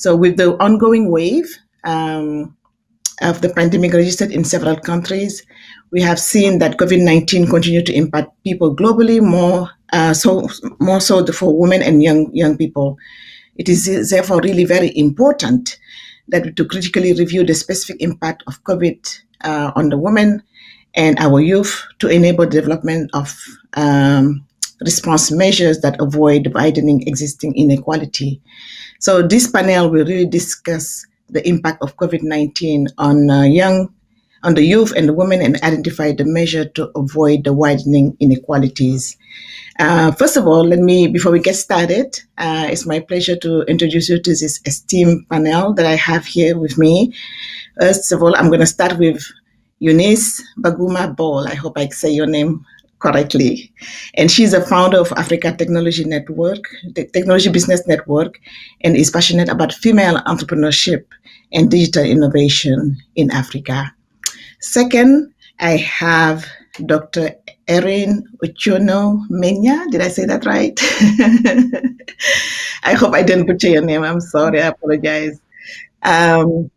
So, with the ongoing wave um, of the pandemic registered in several countries, we have seen that COVID 19 continue to impact people globally, more, uh, so, more so for women and young, young people. It is therefore really very important that we to critically review the specific impact of COVID uh, on the women and our youth to enable development of um, response measures that avoid widening existing inequality. So this panel will really discuss the impact of COVID-19 on uh, young, on the youth and the women and identify the measure to avoid the widening inequalities. Uh, first of all, let me, before we get started, uh, it's my pleasure to introduce you to this esteemed panel that I have here with me. First of all, I'm going to start with Eunice Baguma Ball. I hope I say your name correctly. And she's a founder of Africa Technology Network, the Technology Business Network, and is passionate about female entrepreneurship and digital innovation in Africa. Second, I have Dr. Erin Ochono Menya. Did I say that right? I hope I didn't butcher your name. I'm sorry. I apologize. Um,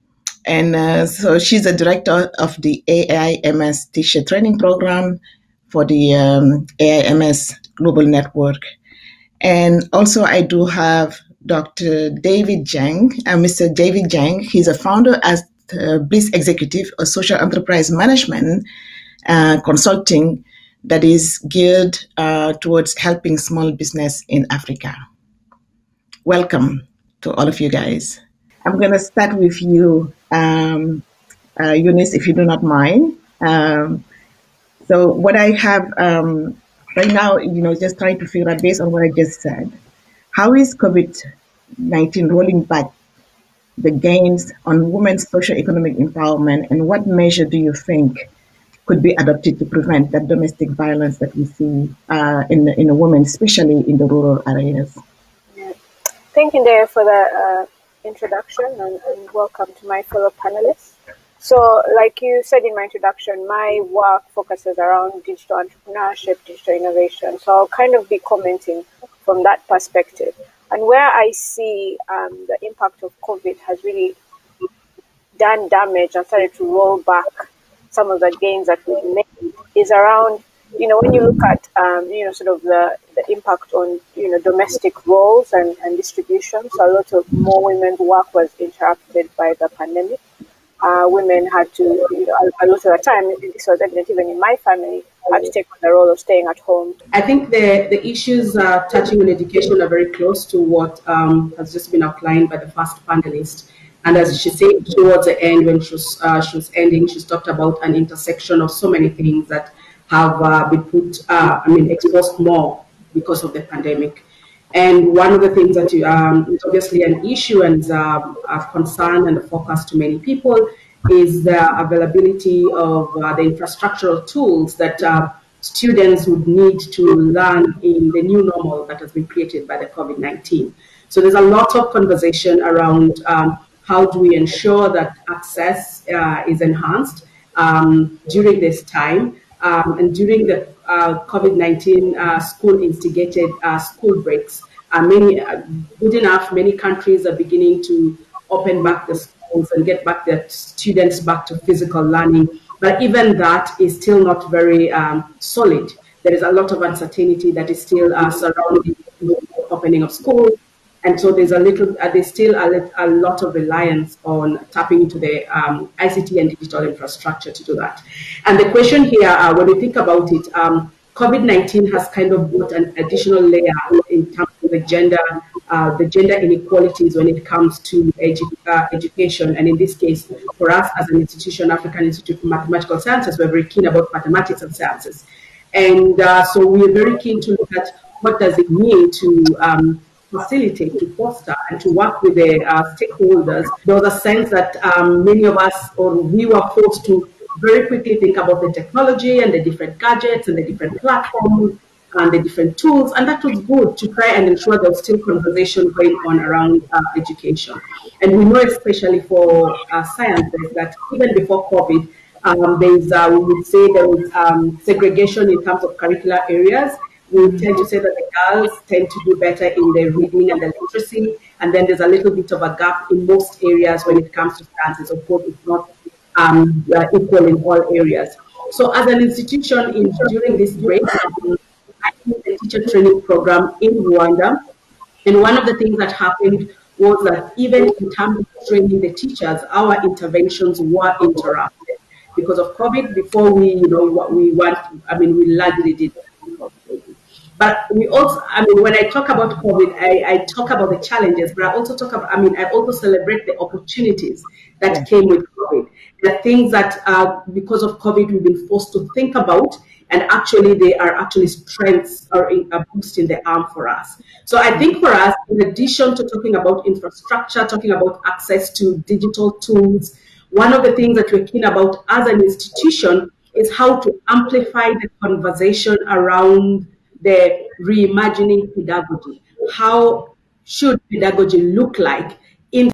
and uh, so she's the director of the AIMS teacher training program for the um, AIMS Global Network. And also, I do have Dr. David Jang, uh, Mr. David Jang. He's a founder as uh, Bliss Executive, a social enterprise management uh, consulting that is geared uh, towards helping small business in Africa. Welcome to all of you guys. I'm going to start with you, um, uh, Eunice, if you do not mind. Um, so what I have um, right now, you know, just trying to figure out based on what I just said, how is COVID-19 rolling back the gains on women's social economic empowerment and what measure do you think could be adopted to prevent that domestic violence that we see uh, in, in women, especially in the rural areas? Thank you, Dave, for the uh, introduction and, and welcome to my fellow panelists. So, like you said in my introduction, my work focuses around digital entrepreneurship, digital innovation. So, I'll kind of be commenting from that perspective. And where I see um, the impact of COVID has really done damage and started to roll back some of the gains that we've made is around, you know, when you look at, um, you know, sort of the, the impact on, you know, domestic roles and, and distribution. So, a lot of more women's work was interrupted by the pandemic uh, women had to, you know, a, lot of the time, this was evident even in my family, had to take on the role of staying at home. I think the, the issues uh, touching on education are very close to what um, has just been outlined by the first panelist. And as she said towards the end, when she was, uh, she was ending, she talked about an intersection of so many things that have uh, been put, uh, I mean, exposed more because of the pandemic. And one of the things that um, is obviously an issue and um, of concern and a focus to many people is the availability of uh, the infrastructural tools that uh, students would need to learn in the new normal that has been created by the COVID-19. So there's a lot of conversation around um, how do we ensure that access uh, is enhanced um, during this time um, and during the uh, COVID-19 uh, school instigated uh, school breaks. many, good enough, many countries are beginning to open back the schools and get back their students back to physical learning. But even that is still not very um, solid. There is a lot of uncertainty that is still uh, surrounding the opening of schools. And so there's a little, uh, there's still a, a, lot of reliance on tapping into the um, ICT and digital infrastructure to do that. And the question here, uh, when we think about it, um, COVID-19 has kind of brought an additional layer in terms of the gender, uh, the gender inequalities when it comes to edu uh, education. And in this case, for us as an institution, African Institute for Mathematical Sciences, we're very keen about mathematics and sciences. And uh, so we're very keen to look at what does it mean to um, facilitate, to foster, and to work with the uh, stakeholders. There was a sense that um, many of us, or we were forced to very quickly think about the technology and the different gadgets and the different platforms and the different tools. And that was good to try and ensure there was still conversation going on around uh, education. And we know, especially for uh, that even before COVID, um, there's, uh, we would say there was um, segregation in terms of curricular areas we tend to say that the girls tend to do better in the reading and the literacy, and then there's a little bit of a gap in most areas when it comes to sciences. Of course, it's not um, equal in all areas. So, as an institution, in during this break, I did the teacher training program in Rwanda, and one of the things that happened was that even in terms of training the teachers, our interventions were interrupted because of COVID. Before we, you know, what we want, I mean, we largely did but we also, I mean, when I talk about COVID, I, I talk about the challenges, but I also talk about, I mean, I also celebrate the opportunities that yeah. came with COVID. The things that, uh, because of COVID, we've been forced to think about, and actually, they are actually strengths or a boost in the arm for us. So I think for us, in addition to talking about infrastructure, talking about access to digital tools, one of the things that we're keen about as an institution is how to amplify the conversation around the reimagining pedagogy. How should pedagogy look like in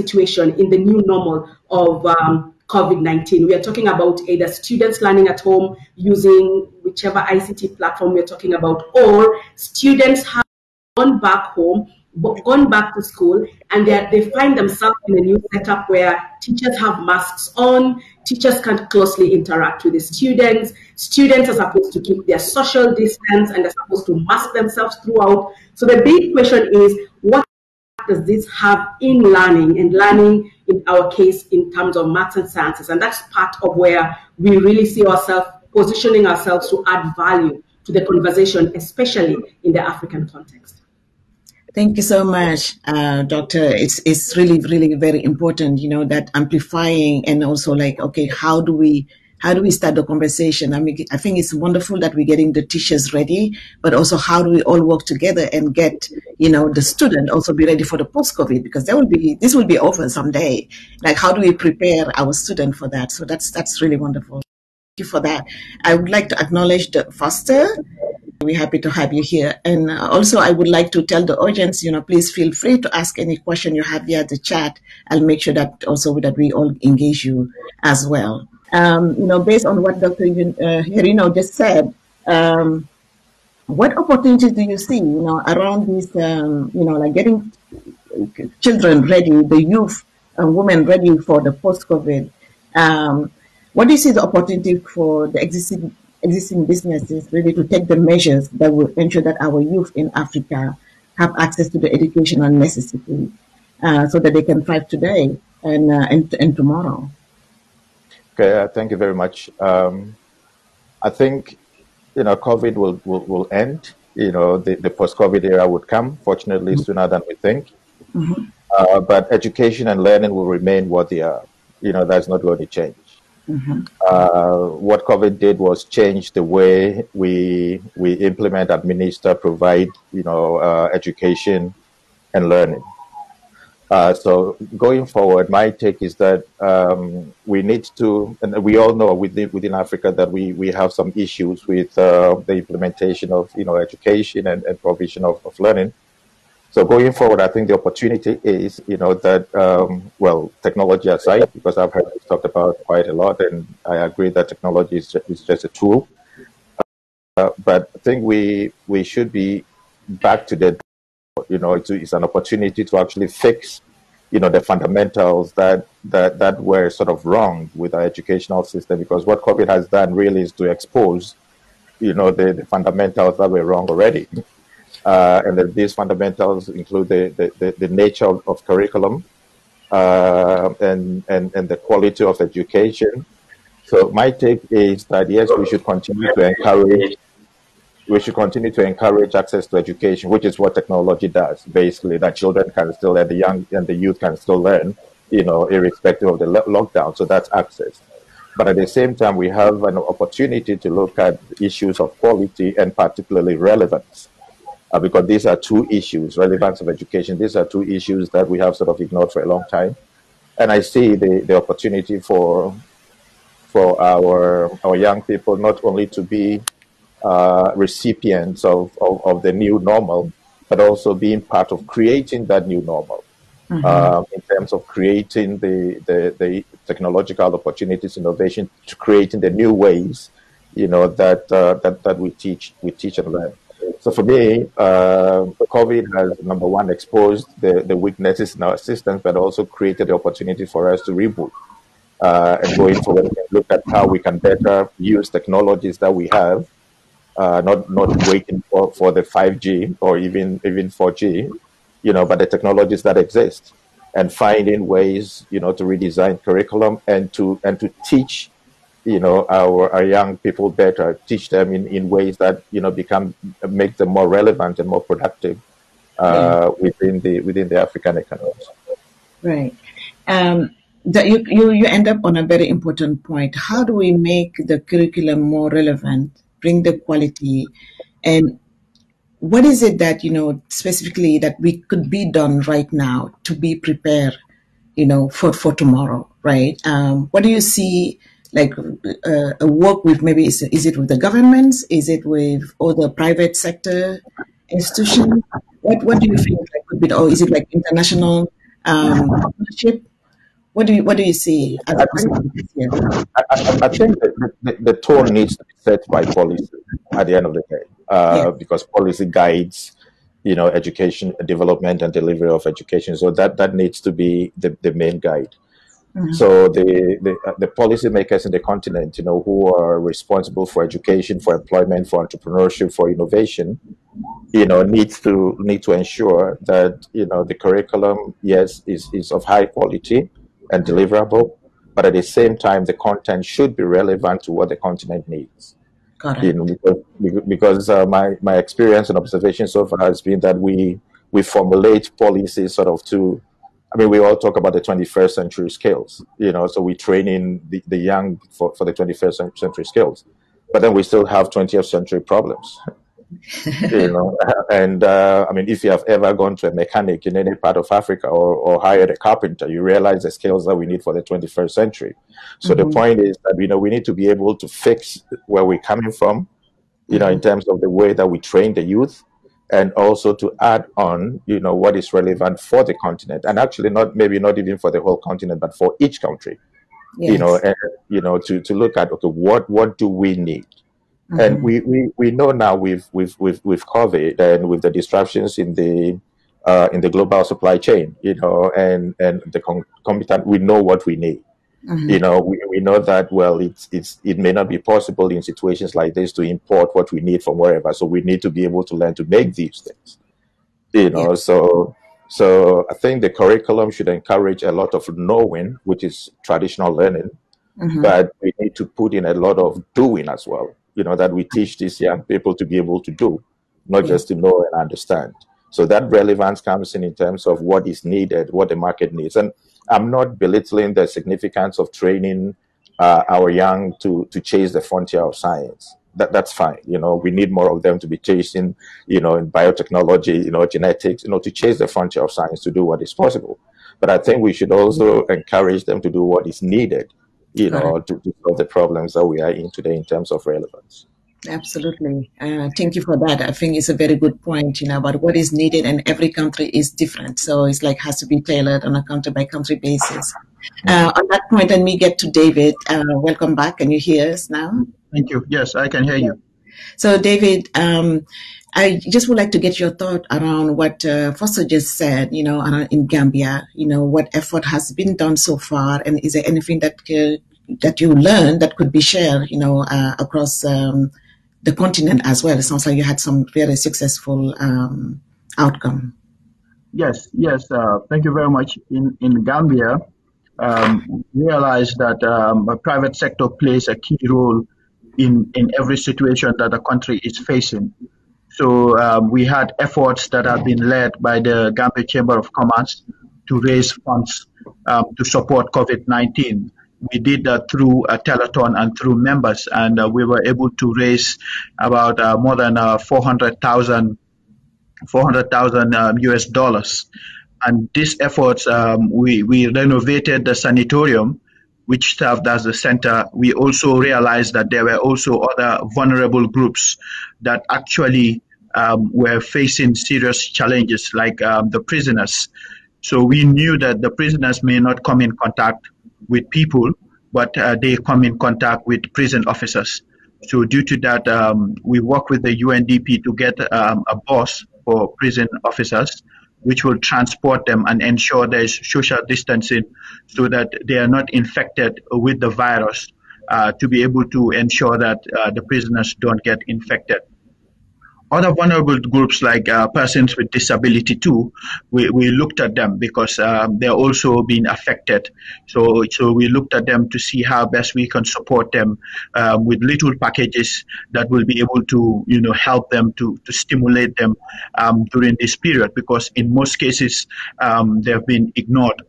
situation, in the new normal of um, COVID-19? We are talking about either students learning at home using whichever ICT platform we're talking about, or students have gone back home gone back to school and they, they find themselves in a new setup where teachers have masks on, teachers can't closely interact with the students, students are supposed to keep their social distance and they're supposed to mask themselves throughout. So the big question is what does this have in learning and learning in our case in terms of maths and sciences? And that's part of where we really see ourselves positioning ourselves to add value to the conversation, especially in the African context. Thank you so much, uh, Doctor. It's it's really really very important, you know, that amplifying and also like, okay, how do we how do we start the conversation? I mean, I think it's wonderful that we're getting the teachers ready, but also how do we all work together and get, you know, the student also be ready for the post-COVID because there will be this will be over someday. Like, how do we prepare our student for that? So that's that's really wonderful. Thank you for that. I would like to acknowledge the Foster we're happy to have you here. And uh, also, I would like to tell the audience, you know, please feel free to ask any question you have via the chat. I'll make sure that also that we all engage you as well. Um, you know, based on what Dr. Uh, just said, um, what opportunities do you see, you know, around this, um, you know, like getting children ready, the youth and women ready for the post-COVID? Um, what do you see the opportunity for the existing existing businesses really to take the measures that will ensure that our youth in Africa have access to the educational necessity uh, so that they can thrive today and, uh, and, and tomorrow. Okay, uh, thank you very much. Um, I think, you know, COVID will, will, will end. You know, the, the post-COVID era would come, fortunately, mm-hmm. sooner than we think. Mm-hmm. Uh, but education and learning will remain what they are. You know, that's not going to change. Mm-hmm. Uh, what COVID did was change the way we we implement, administer, provide, you know, uh, education and learning. Uh, so going forward, my take is that um, we need to, and we all know within within Africa that we we have some issues with uh, the implementation of you know education and, and provision of, of learning. So going forward, I think the opportunity is, you know, that, um, well, technology aside, because I've heard talked about quite a lot, and I agree that technology is just, is just a tool. Uh, but I think we we should be back to the, you know, it's, it's an opportunity to actually fix, you know, the fundamentals that, that, that were sort of wrong with our educational system, because what COVID has done really is to expose, you know, the, the fundamentals that were wrong already. Uh, and the, these fundamentals include the, the, the, the nature of, of curriculum uh, and, and, and the quality of education. So my take is that yes, we should continue to encourage we should continue to encourage access to education, which is what technology does. Basically, that children can still and the young and the youth can still learn, you know, irrespective of the lockdown. So that's access. But at the same time, we have an opportunity to look at issues of quality and particularly relevance uh, because these are two issues, relevance of education. These are two issues that we have sort of ignored for a long time. And I see the, the opportunity for for our our young people not only to be uh, recipients of, of, of, the new normal, but also being part of creating that new normal. Mm-hmm. Uh, in terms of creating the, the, the, technological opportunities, innovation, to creating the new ways, you know, that, uh, that, that we teach, we teach and learn. So for me, uh, COVID has number one exposed the, the weaknesses in our systems, but also created the opportunity for us to reboot uh, and going forward and look at how we can better use technologies that we have, uh, not not waiting for, for the 5G or even even 4G, you know, but the technologies that exist, and finding ways, you know, to redesign curriculum and to and to teach you know our, our young people better teach them in, in ways that you know become make them more relevant and more productive uh, yeah. within the within the african economies right. Um, that you, you you end up on a very important point. How do we make the curriculum more relevant bring the quality? And what is it that you know specifically that we could be done right now to be prepared you know for for tomorrow right? Um, what do you see like uh, a work with maybe is, is it with the governments? Is it with other private sector institutions? What what do you think like could be or is it like international um, partnership? What do you what do you see I, I, I, I, think the, the, the, tone needs to be set by policy at the end of the day uh, yeah. because policy guides you know education development and delivery of education. So that that needs to be the, the main guide Mm-hmm. So the, the uh, the policymakers in the continent, you know, who are responsible for education, for employment, for entrepreneurship, for innovation, you know, needs to need to ensure that you know the curriculum, yes, is is of high quality and deliverable, but at the same time, the content should be relevant to what the continent needs. Got it. You know, because, because uh, my my experience and observation so far has been that we we formulate policies sort of to I mean, we all talk about the 21st century skills, you know, so we train in the, the young for, for the 21st century skills, but then we still have 20th century problems, you know. And uh, I mean, if you have ever gone to a mechanic in any part of Africa or, or hired a carpenter, you realize the skills that we need for the 21st century. So mm-hmm. the point is that, you know, we need to be able to fix where we're coming from, you know, in mm-hmm. terms of the way that we train the youth and also to add on, you know, what is relevant for the continent, and actually not maybe not even for the whole continent, but for each country. Yes. You know, and you know, to, to look at okay, what what do we need? Mm-hmm. And we, we, we know now with with with with COVID and with the disruptions in the uh, in the global supply chain, you know, and and the competent, we know what we need. Mm-hmm. You know, we, we know that well, it's it's it may not be possible in situations like this to import what we need from wherever. So we need to be able to learn to make these things. You know, yeah. so so I think the curriculum should encourage a lot of knowing, which is traditional learning, mm-hmm. but we need to put in a lot of doing as well. You know, that we teach these young people to be able to do, not yeah. just to know and understand. So that relevance comes in in terms of what is needed, what the market needs, and I'm not belittling the significance of training uh, our young to to chase the frontier of science. That that's fine. You know, we need more of them to be chasing, you know, in biotechnology, you know, genetics, you know, to chase the frontier of science to do what is possible. But I think we should also encourage them to do what is needed, you know, to, to solve the problems that we are in today in terms of relevance. Absolutely. Uh, thank you for that. I think it's a very good point, you know, about what is needed and every country is different. So it's like has to be tailored on a country by country basis. Uh, on that point, let me get to David. Uh, welcome back. Can you hear us now? Thank you. Yes, I can hear you. So David, um, I just would like to get your thought around what uh, Foster just said, you know, in Gambia, you know, what effort has been done so far and is there anything that could, that you learned that could be shared, you know, uh, across um, the continent as well. It sounds like you had some very successful um, outcome. Yes, yes. Uh, thank you very much. In in Gambia, um, realize that um, a private sector plays a key role in in every situation that the country is facing. So um, we had efforts that have been led by the Gambia Chamber of Commerce to raise funds um, to support COVID-19 we did that through a telethon and through members, and uh, we were able to raise about uh, more than uh, 400,000 400,000 um, US dollars. And these efforts, um, we, we renovated the sanatorium, which served as the center. We also realized that there were also other vulnerable groups that actually um, were facing serious challenges, like um, the prisoners. So we knew that the prisoners may not come in contact with people, but uh, they come in contact with prison officers. So due to that, um, we work with the UNDP to get um, a bus for prison officers, which will transport them and ensure there is social distancing so that they are not infected with the virus uh, to be able to ensure that uh, the prisoners don't get infected other vulnerable groups like uh, persons with disability too, we, we looked at them because um, they're also being affected. So, so we looked at them to see how best we can support them um, with little packages that will be able to, you know, help them to, to stimulate them um, during this period because in most cases um, they've been ignored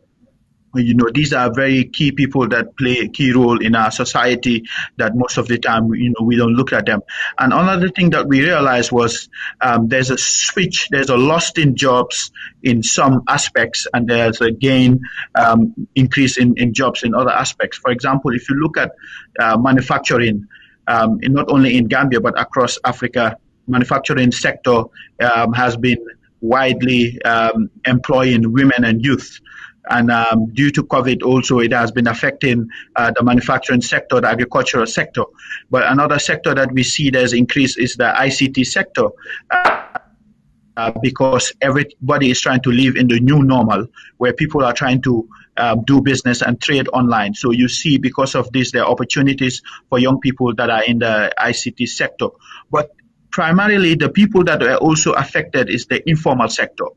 you know these are very key people that play a key role in our society that most of the time you know we don't look at them. And another thing that we realized was um, there's a switch there's a loss in jobs in some aspects and there's a gain um, increase in, in jobs in other aspects. For example if you look at uh, manufacturing um, not only in Gambia but across Africa manufacturing sector um, has been widely um, employing women and youth and um, due to COVID, also it has been affecting uh, the manufacturing sector, the agricultural sector. But another sector that we see there's increase is the ICT sector. Uh, because everybody is trying to live in the new normal where people are trying to um, do business and trade online. So you see, because of this, there are opportunities for young people that are in the ICT sector. But primarily, the people that are also affected is the informal sector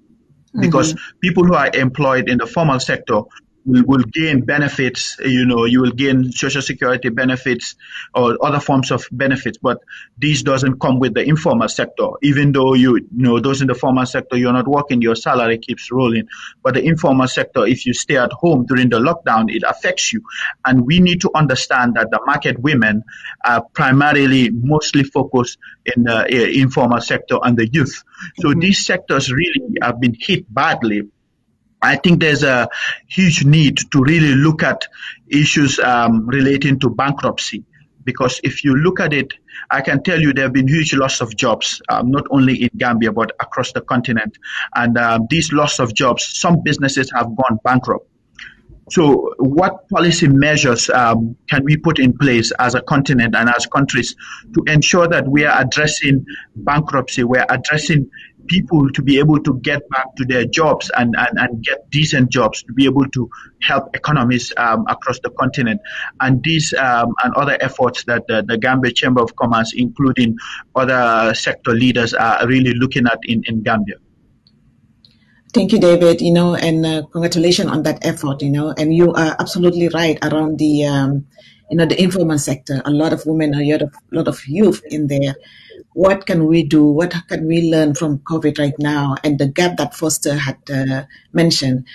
because mm-hmm. people who are employed in the formal sector will, will gain benefits, you know, you will gain social security benefits or other forms of benefits, but these doesn't come with the informal sector. Even though you, you know, those in the formal sector, you're not working, your salary keeps rolling. But the informal sector, if you stay at home during the lockdown, it affects you. And we need to understand that the market women are primarily mostly focused in the uh, informal sector and the youth. So mm-hmm. these sectors really have been hit badly I think there's a huge need to really look at issues um, relating to bankruptcy. Because if you look at it, I can tell you there have been huge loss of jobs, um, not only in Gambia, but across the continent. And um, these loss of jobs, some businesses have gone bankrupt. So, what policy measures um, can we put in place as a continent and as countries to ensure that we are addressing bankruptcy, we're addressing people to be able to get back to their jobs and, and, and get decent jobs to be able to help economies um, across the continent. And these um, and other efforts that the, the Gambia Chamber of Commerce, including other sector leaders, are really looking at in, in Gambia. Thank you, David. You know, and uh, congratulations on that effort. You know, and you are absolutely right around the, um, you know, the informal sector. A lot of women, a lot of, lot of youth in there what can we do? What can we learn from COVID right now? And the gap that Foster had uh, mentioned,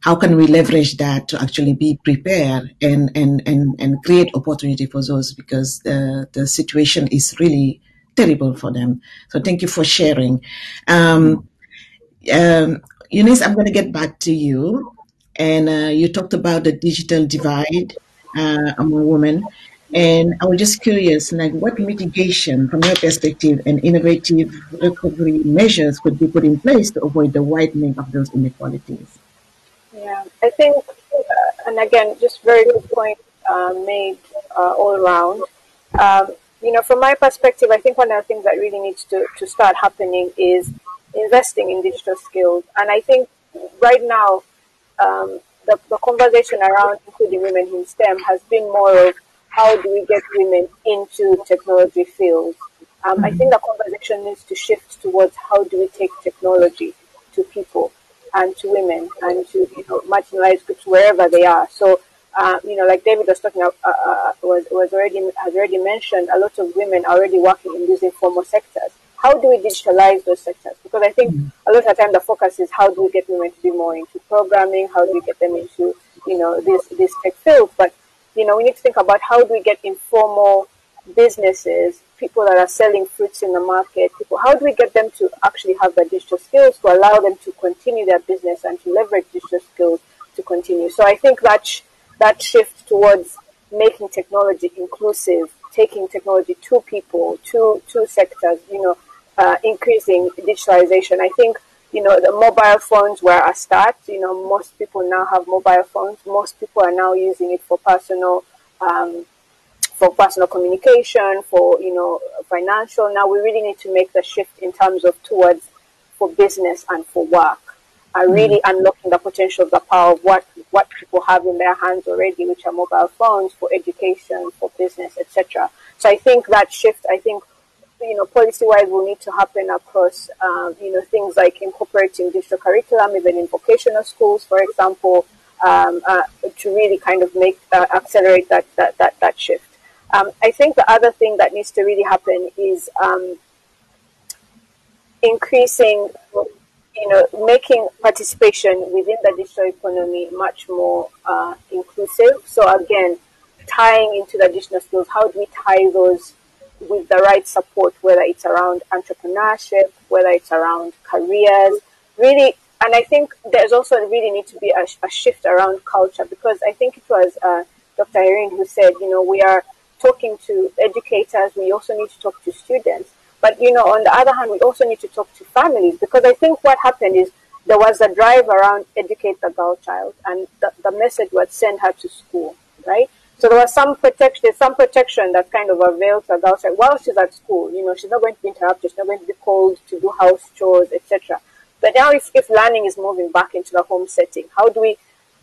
how can we leverage that to actually be prepared and, and, and, and create opportunity for those because the, the situation is really terrible for them. So thank you for sharing. Um, um, Eunice, I'm going to get back to you. And uh, you talked about the digital divide uh, among women. And I was just curious, like what mitigation from your perspective and innovative recovery measures could be put in place to avoid the widening of those inequalities? Yeah, I think, uh, and again, just very good point uh, made uh, all around. Um, you know, from my perspective, I think one of the things that really needs to, to start happening is investing in digital skills. And I think right now, um, the, the conversation around including women in STEM has been more of how do we get women into technology fields? Um. I think the conversation needs to shift towards how do we take technology to people and to women and to you know marginalized groups wherever they are. So uh, you know, like David was talking about, uh, uh, was was already has already mentioned, a lot of women are already working in these informal sectors. How do we digitalize those sectors? Because I think mm-hmm. a lot of the time the focus is how do we get women to be more into programming? How do we get them into you know this this tech field? But you know, we need to think about how do we get informal businesses, people that are selling fruits in the market, people, how do we get them to actually have the digital skills to allow them to continue their business and to leverage digital skills to continue. So I think that sh- that shift towards making technology inclusive, taking technology to people, to to sectors, you know, uh, increasing digitalization. I think you know, the mobile phones were a start. You know, most people now have mobile phones. Most people are now using it for personal, um, for personal communication, for you know financial. Now we really need to make the shift in terms of towards for business and for work, and mm-hmm. really unlocking the potential of the power of what what people have in their hands already, which are mobile phones for education, for business, etc. So I think that shift, I think you know, policy-wise will need to happen across, um, you know, things like incorporating digital curriculum, even in vocational schools, for example, um, uh, to really kind of make uh, accelerate that that that, that shift. Um, I think the other thing that needs to really happen is um, increasing, you know, making participation within the digital economy much more uh, inclusive. So again, tying into the additional skills, how do we tie those with the right support, whether it's around entrepreneurship, whether it's around careers, really. And I think there's also really need to be a, a shift around culture because I think it was uh, Dr. Irene who said, you know, we are talking to educators, we also need to talk to students. But, you know, on the other hand, we also need to talk to families because I think what happened is there was a drive around educate the girl child and the, the message was send her to school, right? So there was some protection, some protection that kind of availed to girls like while she's at school, you know, she's not going to be interrupted, she's not going to be called to do house chores, etc. But now, if, if learning is moving back into the home setting, how do we,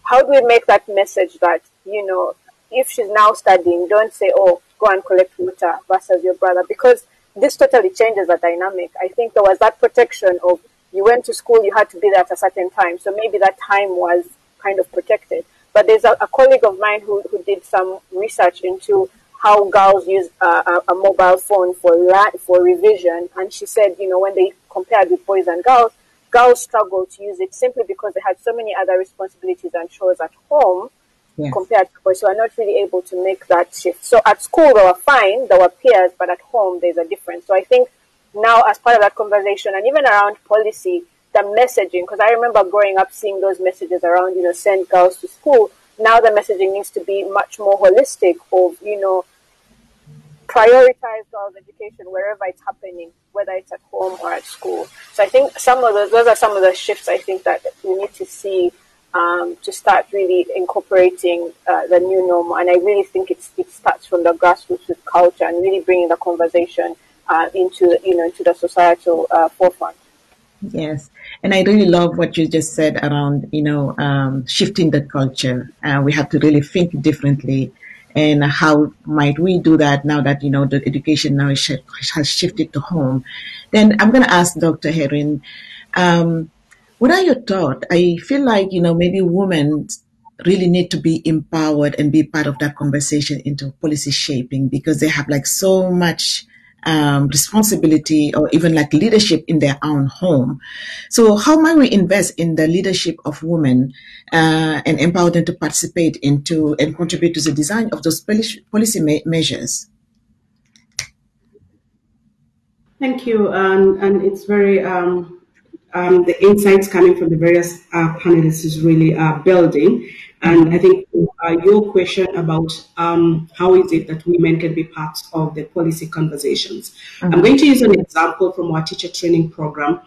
how do we make that message that you know, if she's now studying, don't say, oh, go and collect water versus your brother, because this totally changes the dynamic. I think there was that protection of you went to school, you had to be there at a certain time, so maybe that time was kind of protected. But there's a, a colleague of mine who, who did some research into how girls use uh, a, a, mobile phone for la- for revision, and she said, you know, when they compared with boys and girls, girls struggle to use it simply because they had so many other responsibilities and chores at home compared to boys, so are not really able to make that shift. So at school they were fine, they were peers, but at home there's a difference. So I think now, as part of that conversation, and even around policy, the messaging, because I remember growing up seeing those messages around, you know, send girls to school. Now the messaging needs to be much more holistic of, you know, prioritize girls' education wherever it's happening, whether it's at home or at school. So I think some of the, those are some of the shifts I think that we need to see um, to start really incorporating uh, the new normal. And I really think it's, it starts from the grassroots with culture and really bringing the conversation uh, into, you know, into the societal uh, forefront. Yes, and I really love what you just said around you know um, shifting the culture. Uh, we have to really think differently, and how might we do that now that you know the education now sh- has shifted to home? Then I'm going to ask Dr. Herin, um, what are your thoughts? I feel like you know maybe women really need to be empowered and be part of that conversation into policy shaping because they have like so much um, responsibility or even like leadership in their own home. So how might we invest in the leadership of women uh, and empower them to participate into and contribute to the design of those policy me- measures? Thank you, um, and it's very um, um, the insights coming from the various uh, panelists is really uh, building. And I think uh, your question about um, how is it that women can be part of the policy conversations. Mm-hmm. I'm going to use an example from our teacher training program.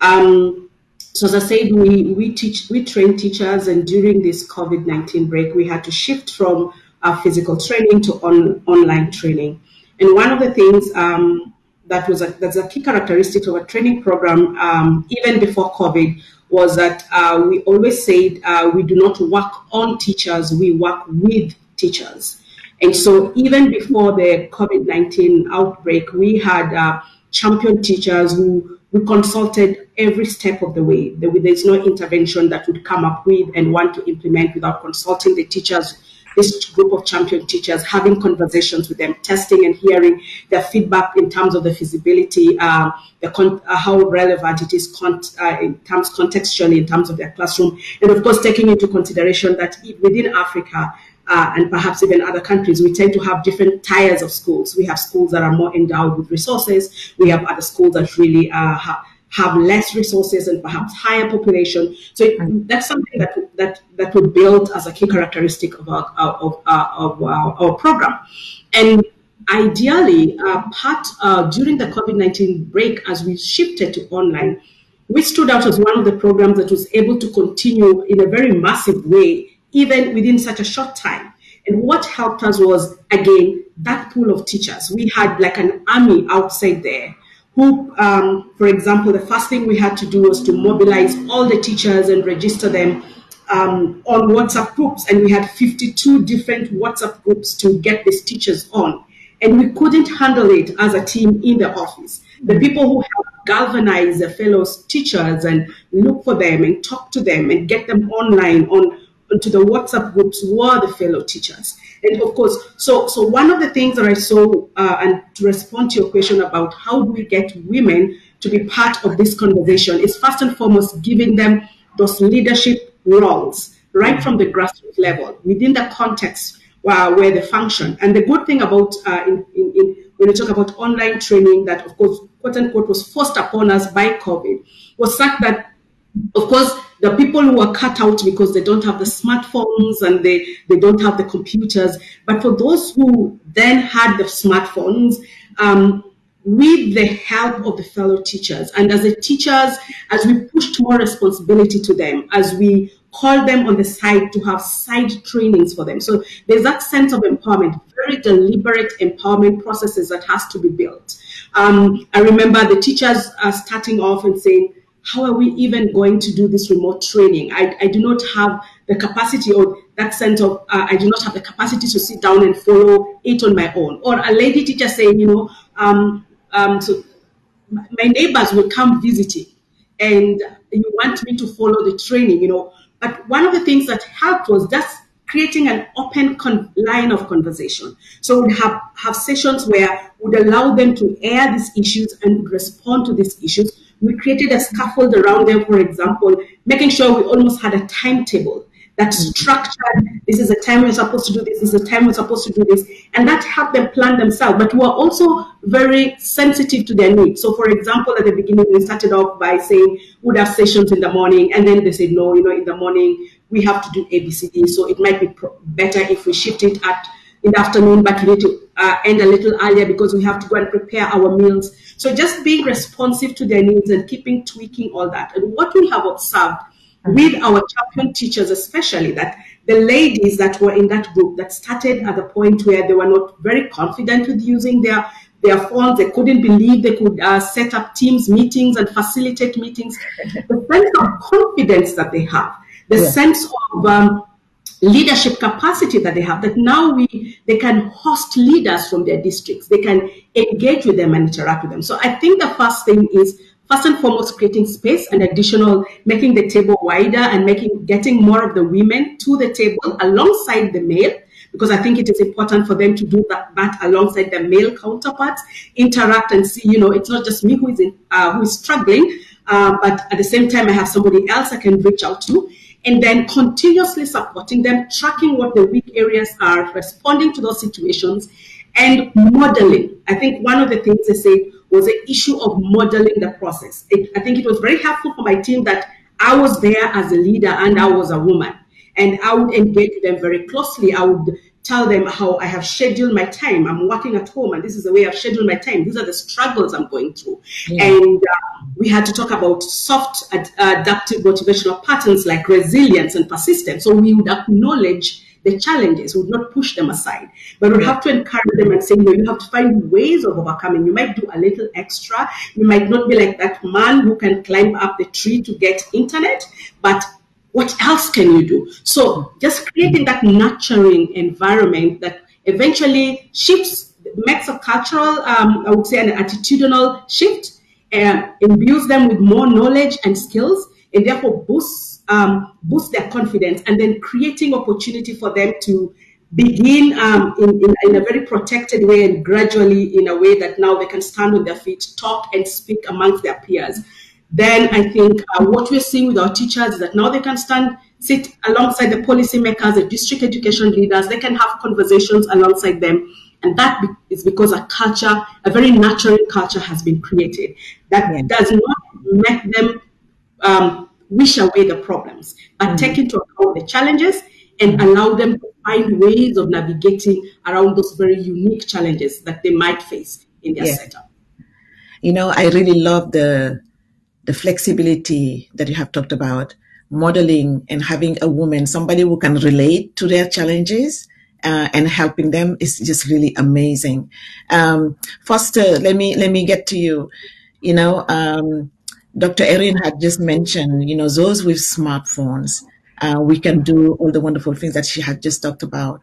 Um, so as I said, we, we teach we train teachers, and during this COVID nineteen break, we had to shift from our physical training to on, online training. And one of the things um, that was a, that's a key characteristic of a training program, um, even before COVID, was that uh, we always said uh, we do not work on teachers, we work with teachers. And so even before the COVID 19 outbreak, we had uh, champion teachers who we consulted every step of the way. There's no intervention that would come up with and want to implement without consulting the teachers this group of champion teachers, having conversations with them, testing and hearing their feedback in terms of the feasibility, uh, the con- uh, how relevant it is con- uh, in terms contextually in terms of their classroom, and of course taking into consideration that within Africa. Uh, and perhaps even other countries, we tend to have different tiers of schools. We have schools that are more endowed with resources. We have other schools that really uh, have have less resources and perhaps higher population. So it, that's something that that that we build as a key characteristic of our of, uh, of our, our, program. And ideally, uh, part uh, during the COVID nineteen break, as we shifted to online, we stood out as one of the programs that was able to continue in a very massive way, even within such a short time. And what helped us was again that pool of teachers, we had like an army outside there who, um, for example, the first thing we had to do was to mobilize all the teachers and register them um, on WhatsApp groups. And we had 52 different WhatsApp groups to get these teachers on. And we couldn't handle it as a team in the office. The people who help galvanize the fellow teachers and look for them and talk to them and get them online on onto the WhatsApp groups were the fellow teachers. And of course, so so one of the things that I saw, uh, and to respond to your question about how do we get women to be part of this conversation, is first and foremost giving them those leadership roles right from the grassroots level within the context uh, where they function. And the good thing about uh, in, in, in, when you talk about online training, that of course, quote unquote, was forced upon us by COVID, was such that, of course, the people who are cut out because they don't have the smartphones and they, they don't have the computers. But for those who then had the smartphones, um, with the help of the fellow teachers, and as the teachers, as we pushed more responsibility to them, as we call them on the side to have side trainings for them. So there's that sense of empowerment, very deliberate empowerment processes that has to be built. Um, I remember the teachers are starting off and saying, how are we even going to do this remote training? I, I do not have the capacity or that sense of uh, I do not have the capacity to sit down and follow it on my own. Or a lady teacher saying, you know, um, um, so my neighbors will come visiting and you want me to follow the training, you know. But one of the things that helped was just creating an open line of conversation. So we'd have, have sessions where would allow them to air these issues and respond to these issues we created a scaffold around them, for example, making sure we almost had a timetable that mm-hmm. structured this is the time we're supposed to do this, this is the time we're supposed to do this, and that helped them plan themselves. But we are also very sensitive to their needs. So, for example, at the beginning, we started off by saying we'd have sessions in the morning, and then they said, no, you know, in the morning we have to do ABCD, so it might be better if we shift it at in the afternoon, but we need to uh, end a little earlier because we have to go and prepare our meals. So just being responsive to their needs and keeping tweaking all that. And what we have observed with our champion teachers, especially that the ladies that were in that group that started at the point where they were not very confident with using their their phones, they couldn't believe they could uh, set up teams meetings and facilitate meetings. the sense of confidence that they have, the yeah. sense of um, leadership capacity that they have that now we they can host leaders from their districts. They can engage with them and interact with them. So i think the first thing is first and foremost creating space and additional making the table wider and making getting more of the women to the table alongside the male because I think it is important for them to do that, that alongside their male counterparts, interact and see, you know, it's not just me who is in, uh, who is struggling, uh, but at the same time, I have somebody else I can reach out to and then continuously supporting them, tracking what the weak areas are, responding to those situations, and modeling. I think one of the things they said was the issue of modeling the process. It, I think it was very helpful for my team that I was there as a leader and I was a woman. And I would engage them very closely. I would tell them how I have scheduled my time. I'm working at home, and this is the way I've scheduled my time. These are the struggles I'm going through. Yeah. And uh, we had to talk about soft ad- adaptive motivational patterns like resilience and persistence. So we would acknowledge the challenges, we would not push them aside, but we would have to encourage them and say, you know, you have to find ways of overcoming. You might do a little extra. You might not be like that man who can climb up the tree to get internet, but what else can you do? So just creating that nurturing environment that eventually shifts, makes a cultural, um, I would say, an attitudinal shift, and imbues them with more knowledge and skills, and therefore boosts um, boost their confidence, and then creating opportunity for them to begin um, in, in, in, a very protected way and gradually in a way that now they can stand on their feet, talk and speak amongst their peers then I think uh, what we're seeing with our teachers is that now they can stand, sit alongside the policymakers, the district education leaders, they can have conversations alongside them. And that is because a culture, a very natural culture has been created that yeah. does not make them um, wish away the problems, but mm-hmm. take into account the challenges and allow them to find ways of navigating around those very unique challenges that they might face in their yeah. setup. You know, I really love the the flexibility that you have talked about, modeling and having a woman, somebody who can relate to their challenges uh, and helping them is just really amazing. Um, Foster, let me let me get to you. You know, um, Dr. Erin had just mentioned, you know, those with smartphones, uh, we can do all the wonderful things that she had just talked about.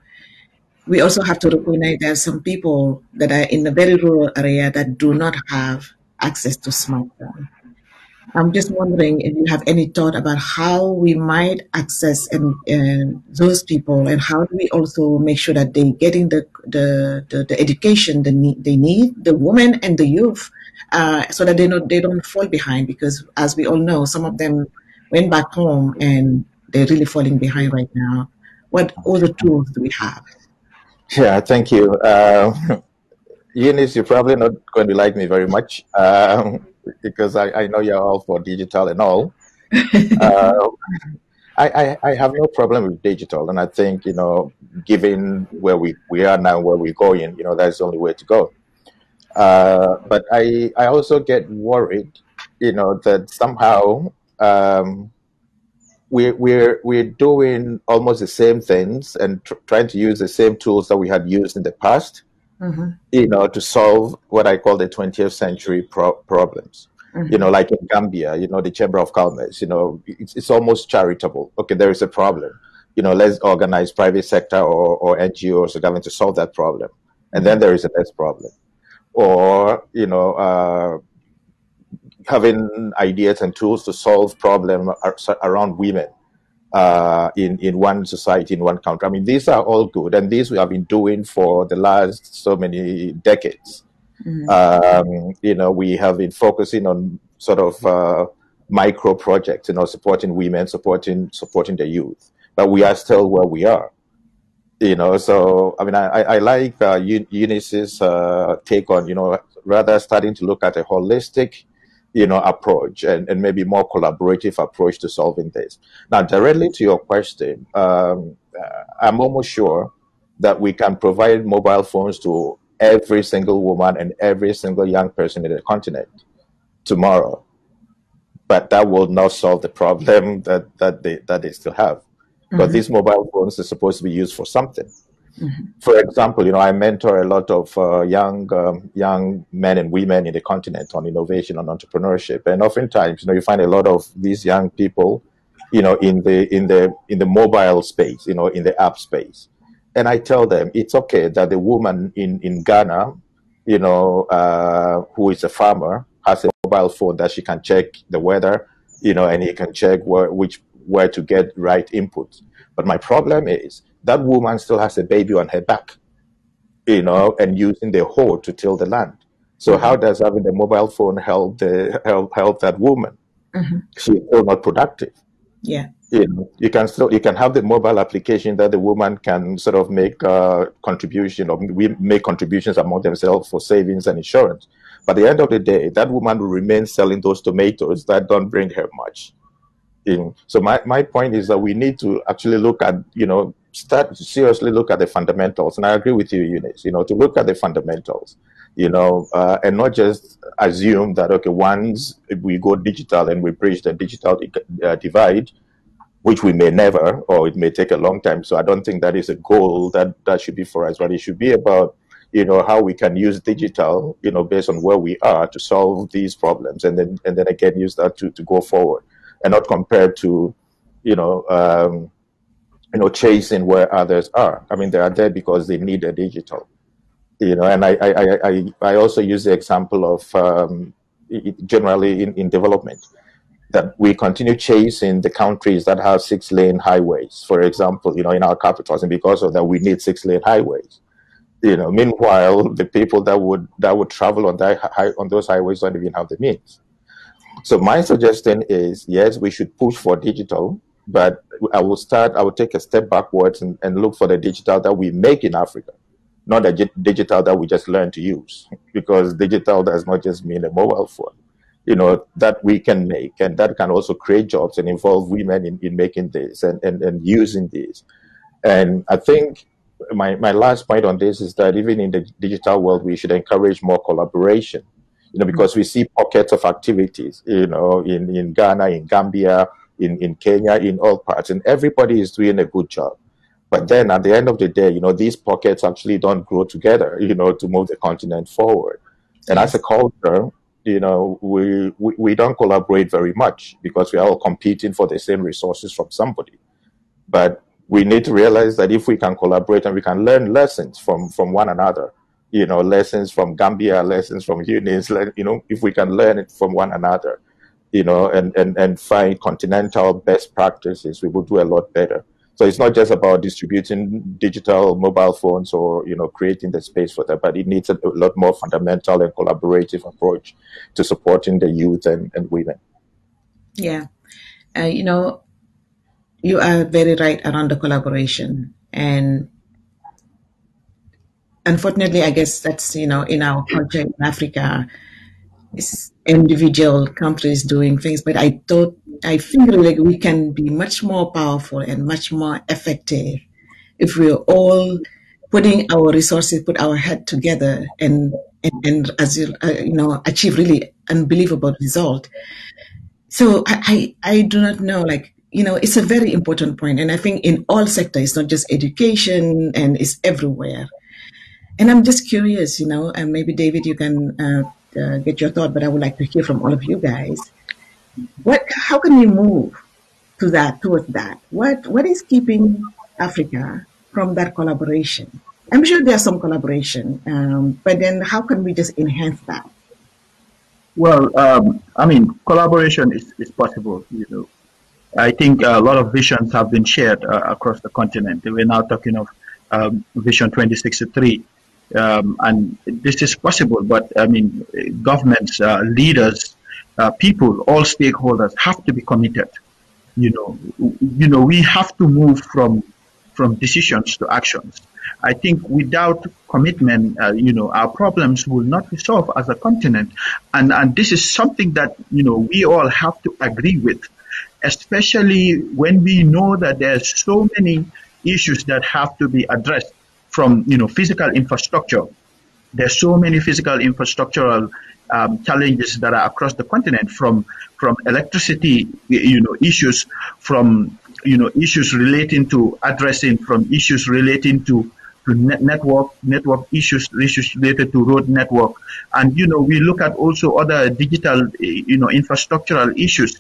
We also have to recognize there are some people that are in a very rural area that do not have access to smartphone. I'm just wondering if you have any thought about how we might access and, and those people, and how do we also make sure that they're getting the the, the, the education they need, they need, the women and the youth, uh, so that they not they don't fall behind. Because as we all know, some of them went back home and they're really falling behind right now. What other tools do we have? Yeah, thank you. Uh, Eunice, you're probably not going to like me very much. Um, because I, I know you're all for digital and all. uh, I, I, I, have no problem with digital, and I think you know, given where we, we are now, where we're going, you know, that's the only way to go. Uh, but I I also get worried, you know, that somehow um, we're we're we're doing almost the same things and tr- trying to use the same tools that we had used in the past, mm-hmm. you know, to solve what I call the 20th century pro- problems. Mm-hmm. You know, like in Gambia, you know, the Chamber of Commerce, you know, it's, it's almost charitable. Okay, there is a problem. You know, let's organize private sector or, or NGOs or government to solve that problem. And then there is a next problem. Or, you know, uh, having ideas and tools to solve problem around women uh, in in one society in one country. I mean, these are all good, and these we have been doing for the last so many decades. Mm-hmm. Um, you know, we have been focusing on sort of uh, micro projects, you know, supporting women, supporting supporting the youth, but we are still where we are. You know, so I mean, I, I like uh, Eunice's uh, take on you know rather starting to look at a holistic you know, approach and, and maybe more collaborative approach to solving this. Now, directly to your question, um, uh, I'm almost sure that we can provide mobile phones to every single woman and every single young person in the continent tomorrow. But that will not solve the problem that, that, they, that they still have. Mm-hmm. But these mobile phones are supposed to be used for something. Mm-hmm. For example, you know, I mentor a lot of uh, young um, young men and women in the continent on innovation and entrepreneurship, and oftentimes, you know, you find a lot of these young people, you know, in the in the in the mobile space, you know, in the app space, and I tell them it's okay that the woman in in Ghana, you know, uh, who is a farmer, has a mobile phone that she can check the weather, you know, and he can check where which where to get right input. But my problem is that woman still has a baby on her back, you know, and using the hoe to till the land. So mm-hmm. how does having the mobile phone help the help help that woman? Mm-hmm. She's still not productive. Yeah. You, know, you can still you can have the mobile application that the woman can sort of make a contribution or we make contributions among themselves for savings and insurance. But at the end of the day, that woman will remain selling those tomatoes that don't bring her much. So my, my point is that we need to actually look at, you know, start seriously look at the fundamentals. And I agree with you, Eunice, you know, to look at the fundamentals, you know, uh, and not just assume that, okay, once we go digital and we bridge the digital uh, divide, which we may never, or it may take a long time. So I don't think that is a goal that, that should be for us, but it should be about, you know, how we can use digital, you know, based on where we are to solve these problems and then, and then again, use that to, to go forward and not compared to, you know, um, you know, chasing where others are. I mean, they are there because they need a digital, you know. And I, I, I, I also use the example of um, generally in, in development that we continue chasing the countries that have six lane highways, for example, you know, in our capitals, and because of that, we need six lane highways. You know, meanwhile, the people that would that would travel on that high, on those highways don't even have the means. So my suggestion is, yes, we should push for digital, but I will start, I will take a step backwards and, and look for the digital that we make in Africa, not the digital that we just learn to use, because digital does not just mean a mobile phone, you know, that we can make, and that can also create jobs and involve women in, in making this and, and, and using this. And I think my, my last point on this is that even in the digital world, we should encourage more collaboration, you know, because we see pockets of activities, you know, in, in Ghana, in Gambia, in, in Kenya, in all parts, and everybody is doing a good job. But then at the end of the day, you know, these pockets actually don't grow together, you know, to move the continent forward. And as a culture, you know, we, we, we don't collaborate very much because we are all competing for the same resources from somebody. But we need to realize that if we can collaborate and we can learn lessons from, from one another, you know, lessons from Gambia, lessons from Eunice, you know, if we can learn it from one another, you know, and, and, and find continental best practices, we will do a lot better. So it's not just about distributing digital mobile phones or you know creating the space for that, but it needs a, a lot more fundamental and collaborative approach to supporting the youth and, and women. Yeah, uh, you know, you are very right around the collaboration, and unfortunately, I guess that's you know in our culture in Africa, it's individual countries doing things, but I thought I feel like we can be much more powerful and much more effective if we're all putting our resources, put our head together, and and, and as you, uh, you know, achieve really unbelievable result. So I, I I do not know like you know it's a very important point, and I think in all sectors, it's not just education, and it's everywhere. And I'm just curious, you know, and maybe David, you can uh, uh, get your thought, but I would like to hear from all of you guys. What? How can we move to that towards that? What What is keeping Africa from that collaboration? I'm sure there's some collaboration, um, but then how can we just enhance that? Well, um, I mean, collaboration is, is possible. You know, I think a lot of visions have been shared uh, across the continent. We're now talking of um, Vision 2063, um, and this is possible. But I mean, governments, uh, leaders, uh, people, all stakeholders have to be committed. You know, you know, we have to move from from decisions to actions. I think without commitment, uh, you know, our problems will not be solved as a continent, and and this is something that you know we all have to agree with, especially when we know that there are so many issues that have to be addressed from you know physical infrastructure. There's so many physical infrastructural um, challenges that are across the continent, from from electricity, you know, issues, from you know issues relating to addressing, from issues relating to to net network network issues issues related to road network, and you know we look at also other digital you know infrastructural issues.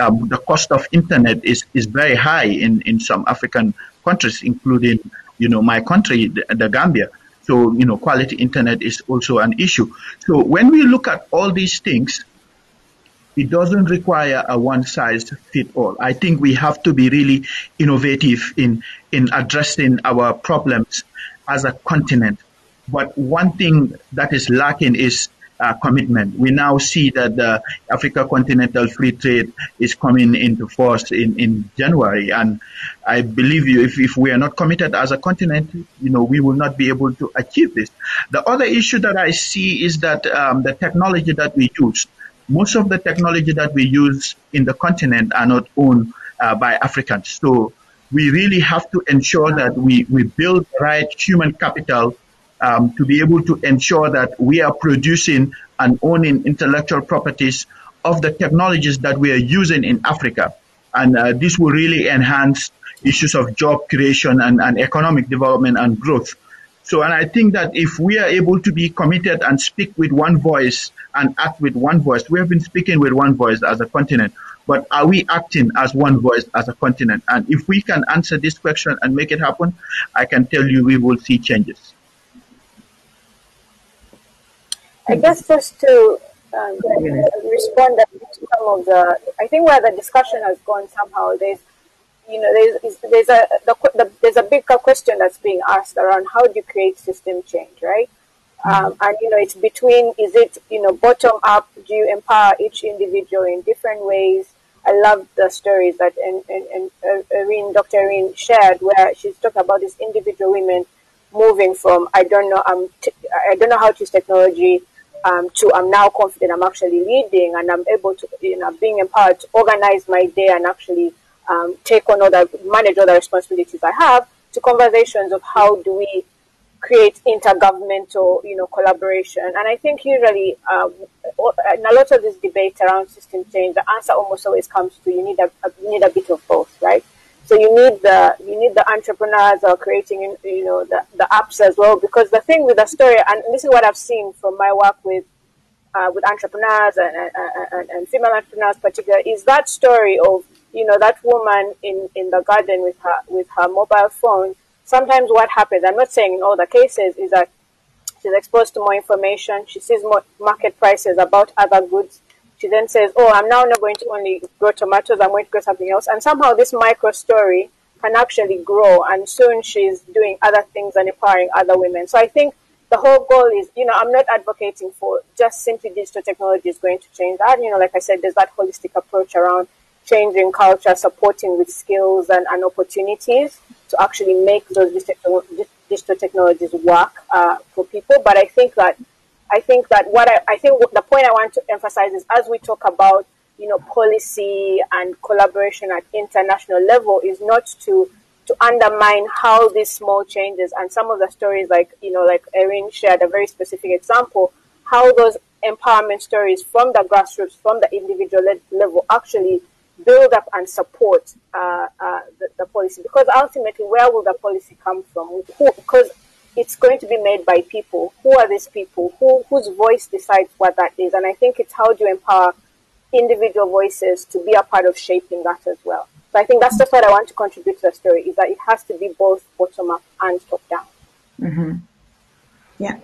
Um, the cost of internet is, is very high in, in some African countries, including you know my country, the, the Gambia. So, you know, quality internet is also an issue. So when we look at all these things, it doesn't require a one size fit all. I think we have to be really innovative in, in addressing our problems as a continent. But one thing that is lacking is uh, commitment. We now see that the Africa Continental Free Trade is coming into force in, in January. And I believe you, if, if we are not committed as a continent, you know, we will not be able to achieve this. The other issue that I see is that um, the technology that we use, most of the technology that we use in the continent are not owned uh, by Africans. So we really have to ensure that we, we build the right human capital um, to be able to ensure that we are producing and owning intellectual properties of the technologies that we are using in Africa. And uh, this will really enhance issues of job creation and, and economic development and growth. So, and I think that if we are able to be committed and speak with one voice and act with one voice, we have been speaking with one voice as a continent, but are we acting as one voice as a continent? And if we can answer this question and make it happen, I can tell you we will see changes. I guess just to um, respond to some of the, I think where the discussion has gone somehow, there's, you know, there's, there's a the, the, there's a bigger question that's being asked around how do you create system change, right? Um, and you know, it's between is it you know bottom up? Do you empower each individual in different ways? I love the stories that and and, and uh, Irene, Dr. Irene shared, where she's talking about these individual women moving from I don't know I'm t- I don't know how to use technology um, to I'm now confident I'm actually leading and I'm able to, you know, being empowered to organize my day and actually um, take on other, manage other responsibilities I have to conversations of how do we create intergovernmental, you know, collaboration. And I think usually um, in a lot of this debate around system change, the answer almost always comes to you need a, you need a bit of both, right? So you need the you need the entrepreneurs are creating you know the, the apps as well. Because the thing with the story and this is what I've seen from my work with uh, with entrepreneurs and, and, and, female entrepreneurs particular is that story of you know that woman in, in the garden with her with her mobile phone. Sometimes what happens i'm not saying in all the cases is that she's exposed to more information. She sees more market prices about other goods she then says oh i'm now not going to only grow tomatoes i'm going to grow something else and somehow this micro story can actually grow and soon she's doing other things and empowering other women so i think the whole goal is, you know, I'm not advocating for just simply digital technology is going to change that. You know, like I said, there's that holistic approach around changing culture, supporting with skills and, and opportunities to actually make those digital, technologies work uh, for people. But I think that I think that what I, I think the point I want to emphasize is as we talk about you know policy and collaboration at international level is not to to undermine how these small changes and some of the stories like you know like Erin shared a very specific example how those empowerment stories from the grassroots from the individual level actually build up and support uh, uh, the, the, policy. Because ultimately where will the policy come from? Because it's going to be made by people who are these people who whose voice decides what that is and i think it's how do you empower individual voices to be a part of shaping that as well so I think that's just what I want to contribute to the story is that it has to be both bottom up and top down. Mm-hmm. Yeah.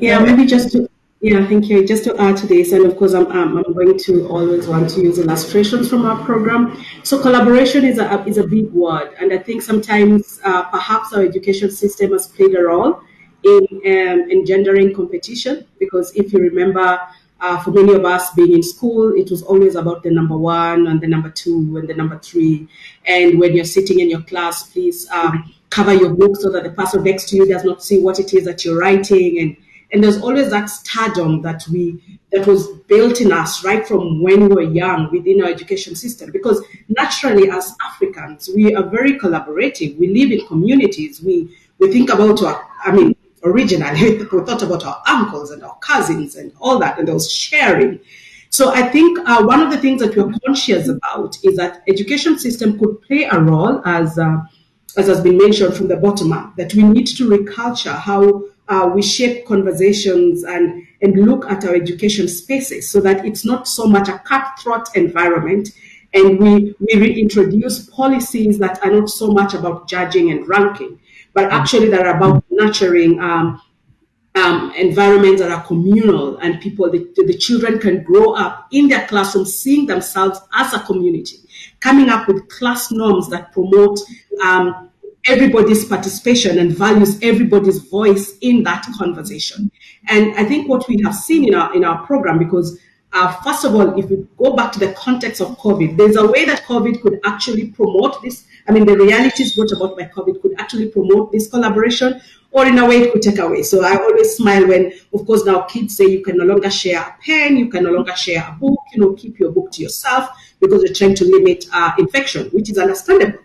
Yeah, maybe just to yeah, thank you. Just to add to this, and of course, I'm, I'm, I'm going to always want to use illustrations from our program. So collaboration is a is a big word, and I think sometimes uh, perhaps our education system has played a role in um, engendering competition because if you remember uh, for many of us being in school, it was always about the number one and the number two and the number three. And when you're sitting in your class, please um, cover your book so that the person next to you does not see what it is that you're writing. And and there's always that stardom that we that was built in us right from when we were young within our education system. Because naturally, as Africans, we are very collaborative. We live in communities. We we think about our, I mean, originally. we thought about our uncles and our cousins and all that, and there was sharing. So I think uh, one of the things that we're conscious about is that education system could play a role as uh, as has been mentioned from the bottom up, that we need to reculture how uh, we shape conversations and, and look at our education spaces so that it's not so much a cutthroat environment. And we, we reintroduce policies that are not so much about judging and ranking, but actually that are about nurturing um, um, environments that are communal and people, the, the children can grow up in their classroom seeing themselves as a community, coming up with class norms that promote um, everybody's participation and values everybody's voice in that conversation. And I think what we have seen in our in our program, because uh, first of all, if we go back to the context of COVID, there's a way that COVID could actually promote this I mean, the realities brought about by COVID could actually promote this collaboration, or in a way it could take away. So I always smile when, of course, now kids say you can no longer share a pen, you can no longer share a book, you know, keep your book to yourself because you're trying to limit uh, infection, which is understandable.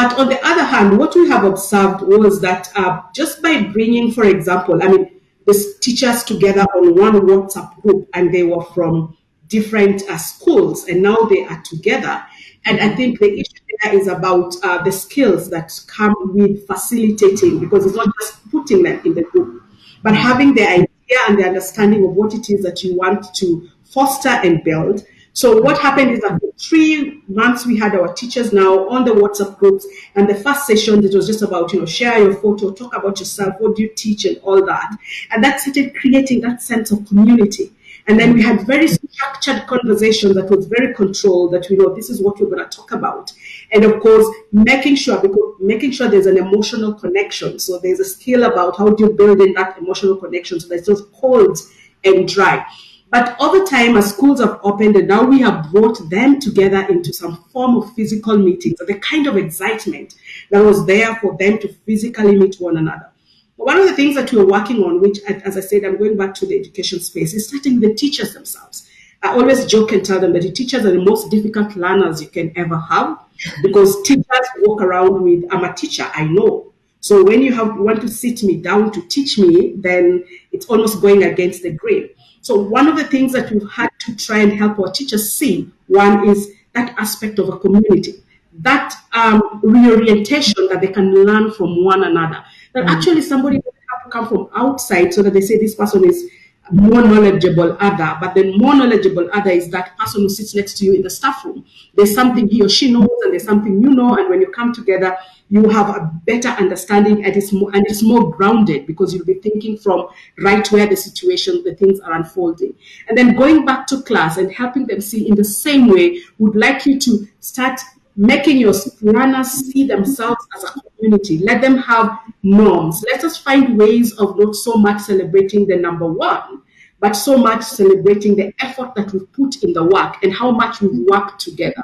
But on the other hand, what we have observed was that uh, just by bringing, for example, I mean, the teachers together on one WhatsApp group and they were from different uh, schools and now they are together. And I think the issue there is about uh, the skills that come with facilitating, because it's not just putting them in the group, but having the idea and the understanding of what it is that you want to foster and build. So what happened is that three months we had our teachers now on the WhatsApp groups, and the first session it was just about you know share your photo, talk about yourself, what do you teach, and all that, and that started creating that sense of community. And then we had very structured conversation that was very controlled, that we know this is what we're going to talk about. And of course, making sure, because making sure there's an emotional connection. So there's a skill about how do you build in that emotional connection so that it's not cold and dry. But over time, as schools have opened, and now we have brought them together into some form of physical meetings, the kind of excitement that was there for them to physically meet one another. One of the things that we're working on, which, as I said, I'm going back to the education space, is starting the teachers themselves. I always joke and tell them that the teachers are the most difficult learners you can ever have because teachers walk around with, I'm a teacher, I know. So when you have want to sit me down to teach me, then it's almost going against the grain. So one of the things that we've had to try and help our teachers see, one is that aspect of a community that um, reorientation that they can learn from one another. That mm. actually somebody have to come from outside so that they say this person is more knowledgeable other, but the more knowledgeable other is that person who sits next to you in the staff room. There's something he or she knows, and there's something you know, and when you come together, you have a better understanding and it's more and it's more grounded because you'll be thinking from right where the situation, the things are unfolding. And then going back to class and helping them see in the same way, would like you to start making your runners see themselves as a community. Let them have norms. Let us find ways of not so much celebrating the number one, but so much celebrating the effort that we've put in the work and how much we've worked together.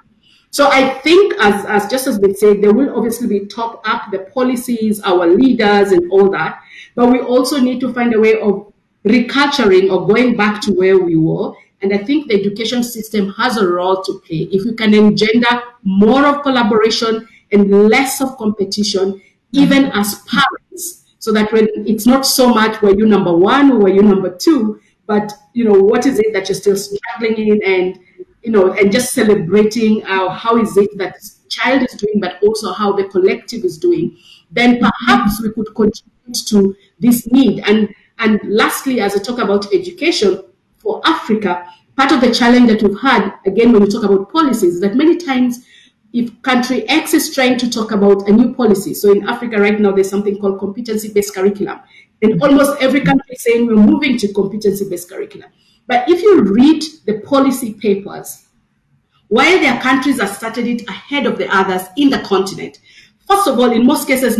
So I think, as, as just as we said, there will obviously be top up the policies, our leaders, and all that. But we also need to find a way of recapturing or going back to where we were and I think the education system has a role to play. If we can engender more of collaboration and less of competition, even mm-hmm. as parents, so that when it's not so much were you number one or were you number two, but you know what is it that you're still struggling in, and you know, and just celebrating uh, how is it that this child is doing, but also how the collective is doing. Then perhaps we could contribute to this need. And and lastly, as I talk about education, for Africa, part of the challenge that we've had, again, when we talk about policies, is that many times if country X is trying to talk about a new policy, so in Africa right now, there's something called competency-based curriculum. And almost every country is saying we're moving to competency-based curriculum. But if you read the policy papers, while their countries have started it ahead of the others in the continent, first of all, in most cases,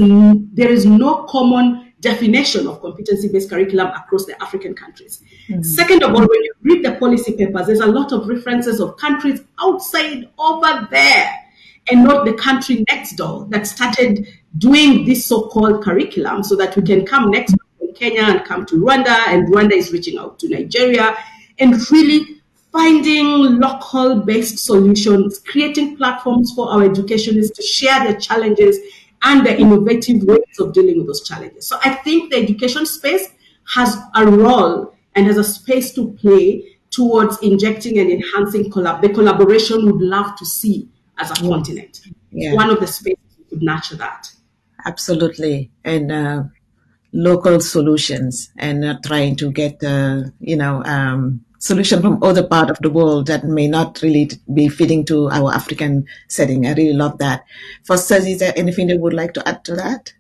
there is no common definition of competency-based curriculum across the African countries. Mm-hmm. Second of all, when you read the policy papers, there's a lot of references of countries outside over there and not the country next door that started doing this so-called curriculum so that we can come next to Kenya and come to Rwanda and Rwanda is reaching out to Nigeria and really finding local based solutions, creating platforms for our educationists to share their challenges and the innovative ways of dealing with those challenges. So I think the education space has a role and has a space to play towards injecting and enhancing collab- the collaboration we'd love to see as a yeah. continent. Yeah. One of the spaces we could nurture that. Absolutely. And uh, local solutions and not trying to get, uh, you know, um, solution from other part of the world that may not really be fitting to our African setting. I really love that. Foster, is there anything you would like to add to that?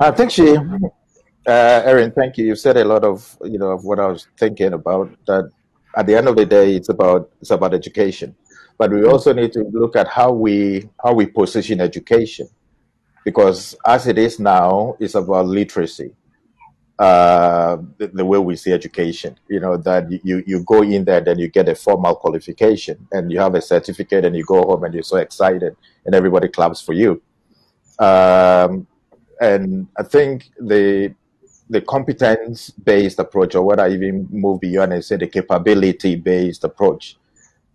I think she, uh, Erin, thank you. You said a lot of, you know, of what I was thinking about. That at the end of the day, it's about it's about education, but we also need to look at how we how we position education, because as it is now, it's about literacy uh, the, the, way we see education. You know that you you go in there, then you get a formal qualification, and you have a certificate, and you go home, and you're so excited, and everybody claps for you. Um, and I think the the competence based approach, or what I even move beyond and say the capability based approach,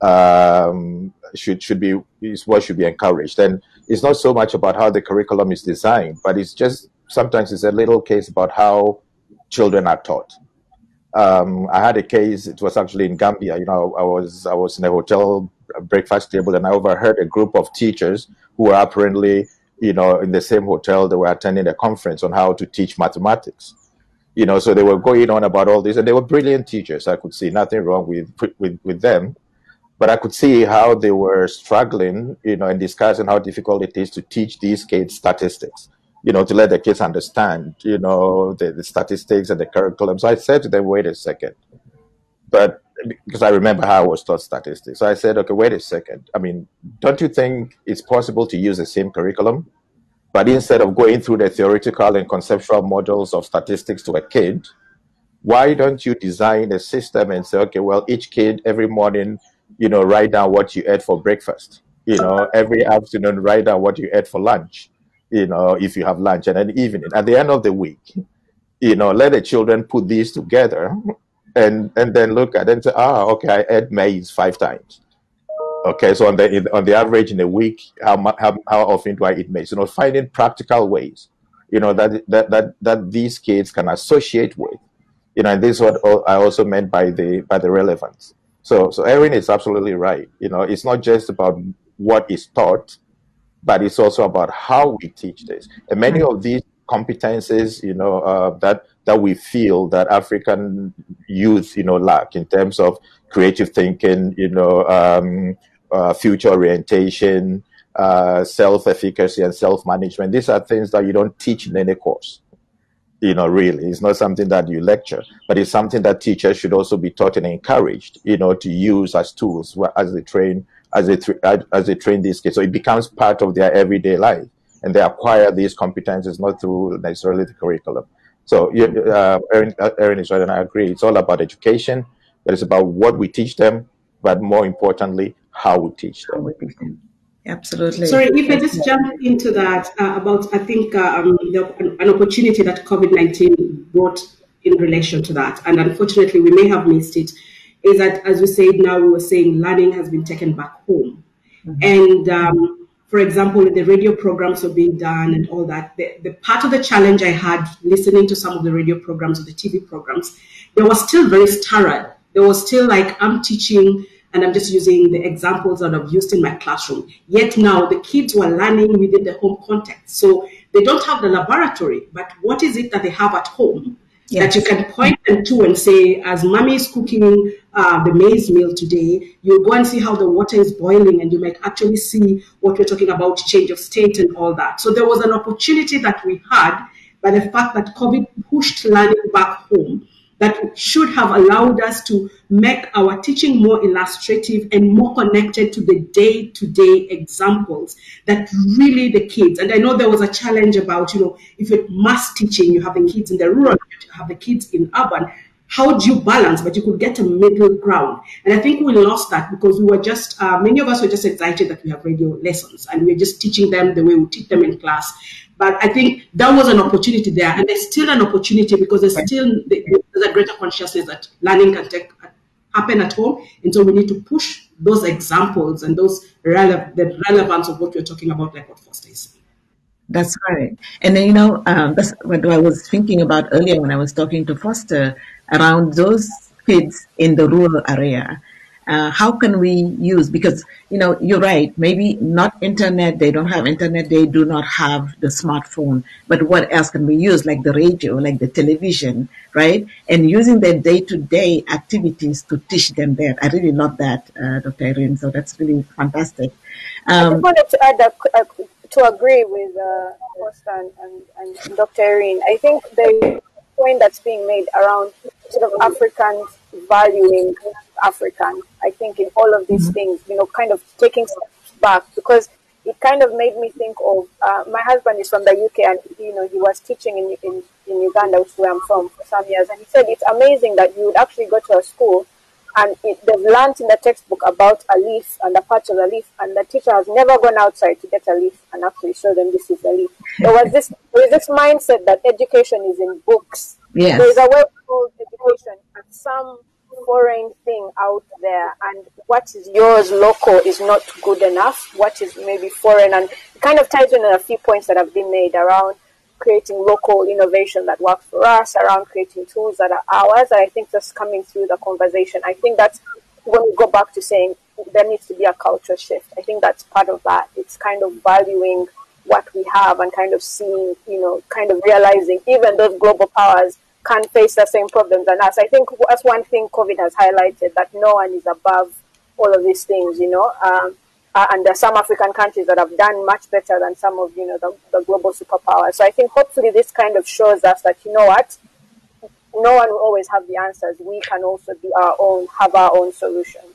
um, should should be is what should be encouraged. And it's not so much about how the curriculum is designed, but it's just sometimes it's a little case about how children are taught. Um, I had a case. It was actually in Gambia. You know, I was I was in a hotel breakfast table, and I overheard a group of teachers who were apparently, you know, in the same hotel. They were attending a conference on how to teach mathematics. You know, so they were going on about all this, and they were brilliant teachers. I could see nothing wrong with with with them, but I could see how they were struggling, you know, and discussing how difficult it is to teach these kids statistics you know, to let the kids understand, you know, the, the statistics and the curriculum. So I said to them, wait a second. But because I remember how I was taught statistics. So I said, okay, wait a second. I mean, don't you think it's possible to use the same curriculum? But instead of going through the theoretical and conceptual models of statistics to a kid, why don't you design a system and say, okay, well, each kid every morning, you know, write down what you ate for breakfast. You know, every afternoon, write down what you ate for lunch you know, if you have lunch and an evening. At the end of the week, you know, let the children put these together and and then look at it and say, ah, okay, I ate maize five times. Okay, so on the on the average in a week, how how how often do I eat maize? You know, finding practical ways, you know, that that that that these kids can associate with, you know, and this is what I also meant by the by the relevance. So, so Erin is absolutely right. You know, it's not just about what is taught, but it's also about how we teach this. And many of these competencies, you know, uh, that that we feel that African youth, you know, lack in terms of creative thinking, you know, um, uh, future orientation, uh, self-efficacy, and self-management. These are things that you don't teach in any course you know, really. It's not something that you lecture, but it's something that teachers should also be taught and encouraged, you know, to use as tools as they train, as they, as they train these kids. So it becomes part of their everyday life and they acquire these competences not through necessarily the curriculum. So, uh, Erin, uh, Erin is right, and I agree. It's all about education, but it's about what we teach them, but more importantly, how we teach them. We teach them. Absolutely. Sorry, if I just jump into that uh, about, I think uh, um, the, an opportunity that COVID 19 brought in relation to that, and unfortunately we may have missed it, is that as we said now, we were saying learning has been taken back home. Mm-hmm. And um, for example, the radio programs are being done and all that, the, the part of the challenge I had listening to some of the radio programs or the TV programs, they were still very sterile. There was still like, I'm teaching and I'm just using the examples that I've used in my classroom. Yet now the kids were learning within the home context. So they don't have the laboratory, but what is it that they have at home yes. that you can point them to and say, as mommy is cooking uh, the maize meal today, you go and see how the water is boiling and you might actually see what we're talking about, change of state and all that. So there was an opportunity that we had by the fact that COVID pushed learning back home that should have allowed us to make our teaching more illustrative and more connected to the day to day examples that really the kids, and I know there was a challenge about, you know, if it mass teaching, you have the kids in the rural, have the kids in urban. How do you balance? But you could get a middle ground. And I think we lost that because we were just, uh, many of us were just excited that we have radio lessons and we we're just teaching them the way we teach them in class. But I think that was an opportunity there, and there's still an opportunity because there's still there's a greater consciousness that learning can take happen at home, and so we need to push those examples and those rele- the relevance of what we're talking about, like what Foster is saying. That's right. And then, you know, um, that's what I was thinking about earlier when I was talking to Foster around those kids in the rural area uh, how can we use because you know you're right maybe not internet they don't have internet they do not have the smartphone but what else can we use like the radio like the television right and using their day-to-day activities to teach them that i really love that uh, dr Erin. so that's really fantastic um, i just wanted to add that uh, to agree with uh, and, and, and dr Irene. i think the point that's being made around sort of africans valuing African. I think in all of these mm-hmm. things, you know, kind of taking steps back because it kind of made me think of uh, my husband is from the UK and you know he was teaching in, in, in Uganda, which is where I'm from, for some years, and he said it's amazing that you would actually go to a school and it, they've learned in the textbook about a leaf and the parts of the leaf, and the teacher has never gone outside to get a leaf and actually show them this is a leaf. There was this there is this mindset that education is in books. Yes. There is a way called education, and some foreign thing out there and what is yours local is not good enough what is maybe foreign and it kind of ties in a few points that have been made around creating local innovation that works for us around creating tools that are ours and i think just coming through the conversation i think that's when we go back to saying there needs to be a culture shift i think that's part of that it's kind of valuing what we have and kind of seeing you know kind of realizing even those global powers can't face the same problems than us. I think that's one thing COVID has highlighted that no one is above all of these things, you know. Um, uh, and there are some African countries that have done much better than some of you know the, the global superpowers. So I think hopefully this kind of shows us that you know what, no one will always have the answers. We can also be our own, have our own solutions.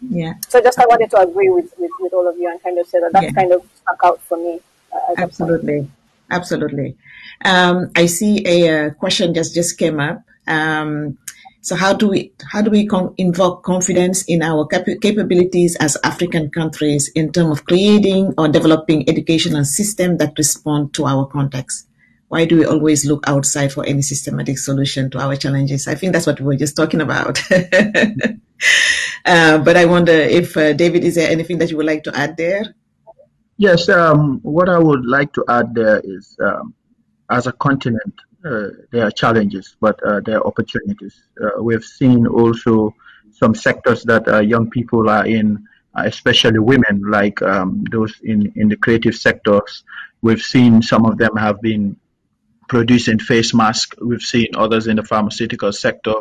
Yeah. So just I wanted to agree with, with, with all of you and kind of say that that yeah. kind of stuck out for me. Uh, Absolutely. Absolutely. Um, I see a, a, question just just came up. Um, so how do we how do we con- invoke confidence in our cap- capabilities as African countries in terms of creating or developing educational system that respond to our context? Why do we always look outside for any systematic solution to our challenges? I think that's what we were just talking about. uh, but I wonder if uh, David, is there anything that you would like to add there? Yes, um, what I would like to add there is um, as a continent, there are challenges, but uh, there are opportunities. Uh, we've seen also some sectors that uh, young people are in, uh, especially women, like um, those in, in the creative sectors. We've seen some of them have been producing face masks. We've seen others in the pharmaceutical sector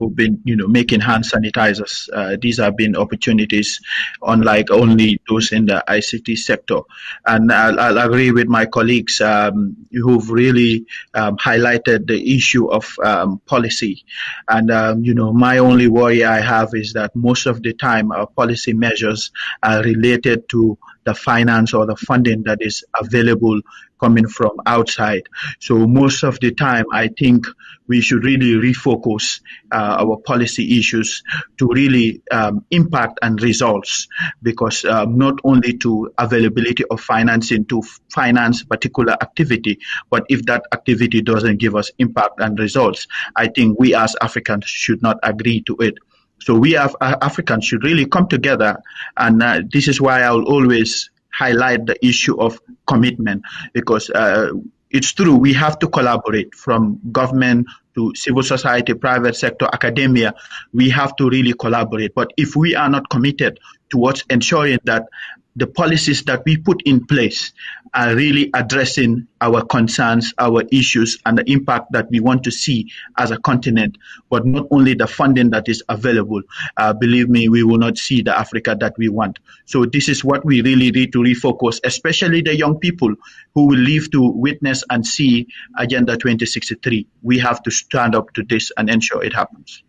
who've been, you know, making hand sanitizers. Uh, these have been opportunities, unlike only those in the ICT sector. And I'll, I'll agree with my colleagues um, who've really um, highlighted the issue of um, policy. And um, you know, my only worry I have is that most of the time our policy measures are related to the finance or the funding that is available coming from outside. So most of the time, I think we should really refocus uh, our policy issues to really um, impact and results because um, not only to availability of financing to finance particular activity, but if that activity doesn't give us impact and results, I think we as Africans should not agree to it. So we have uh, Africans should really come together, and uh, this is why I'll always highlight the issue of commitment because uh, it's true we have to collaborate from government to civil society, private sector, academia. We have to really collaborate. But if we are not committed towards ensuring that the policies that we put in place are really addressing our concerns, our issues, and the impact that we want to see as a continent, but not only the funding that is available. Uh, believe me, we will not see the Africa that we want. So this is what we really need to refocus, especially the young people who will live to witness and see Agenda 2063. We have to stand up to this and ensure it happens.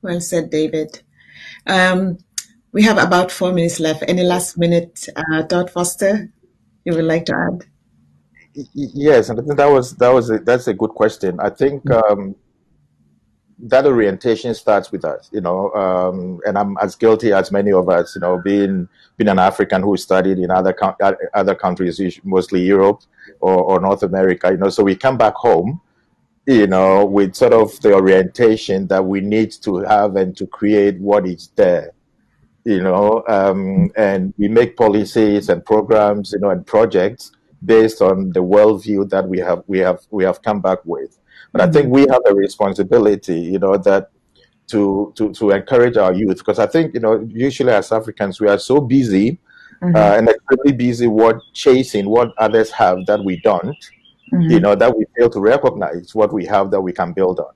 Well said, David. Um, we have about four minutes left. Any last minute uh, thought, Foster, you would like to add? Yes, and I think that was that was a, that's a good question. I think um, that orientation starts with us, you know, um, and I'm as guilty as many of us, you know, being being an African who studied in other other countries, mostly Europe or, or North America, you know. So we come back home, you know, with sort of the orientation that we need to have and to create what is there you know, um, and we make policies and programs, you know, and projects based on the worldview that we have we have we have come back with. But mm-hmm. I think we have a responsibility, you know, that to to to encourage our youth because I think you know usually as Africans we are so busy mm-hmm. uh, and extremely busy what chasing what others have that we don't, mm-hmm. you know, that we fail to recognize what we have that we can build on.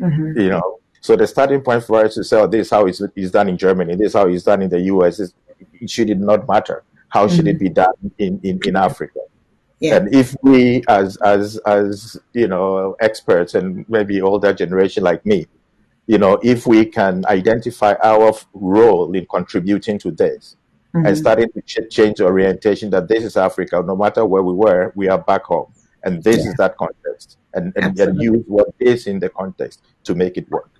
Mm-hmm. You know, so the starting point for us to say, oh, this is how it's, it's done in Germany, this is how it's done in the US, is, it should it not matter. How should mm-hmm. it be done in, in, in Africa? Yeah. And if we, as as as you know, experts and maybe older generation like me, you know, if we can identify our role in contributing to this mm-hmm. and starting to ch- change orientation that this is Africa, no matter where we were, we are back home, and this yeah. is that context, and and, and use what is in the context to make it work.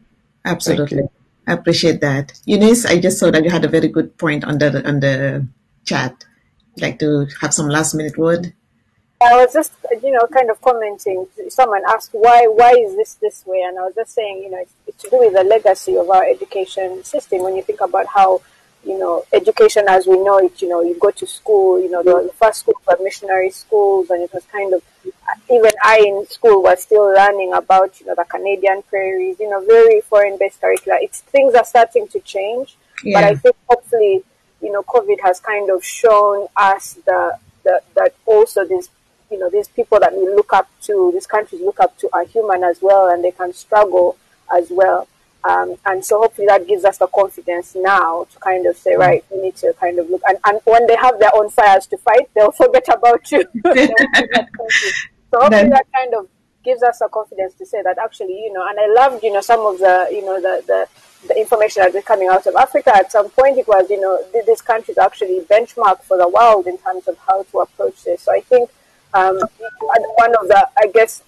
Absolutely. I appreciate that. Eunice, I just saw that you had a very good point on the on the chat. like to have some last minute word? I was just, you know, kind of commenting. Someone asked why why is this this way, and I was just saying, you know, it's, it's to do with the legacy of our education system. When you think about how you know, education as we know it, you know, you go to school, you know, the, the first schools were missionary schools, and it was kind of, even I in school was still learning about, you know, the Canadian prairies, you know, very foreign based curricula. It's things are starting to change, yeah. but I think hopefully, you know, COVID has kind of shown us the, the that also these, you know, these people that we look up to, these countries look up to are human as well, and they can struggle as well. Um, and so hopefully that gives us the confidence now to kind of say, mm. right, we need to kind of look. And, and when they have their own fires to fight, they'll forget about you. so hopefully that kind of gives us the confidence to say that actually, you know, and I loved, you know, some of the, you know, the, the, the information that is coming out of Africa. At some point, it was, you know, these countries actually benchmark for the world in terms of how to approach this. So I think um, one of the, I guess,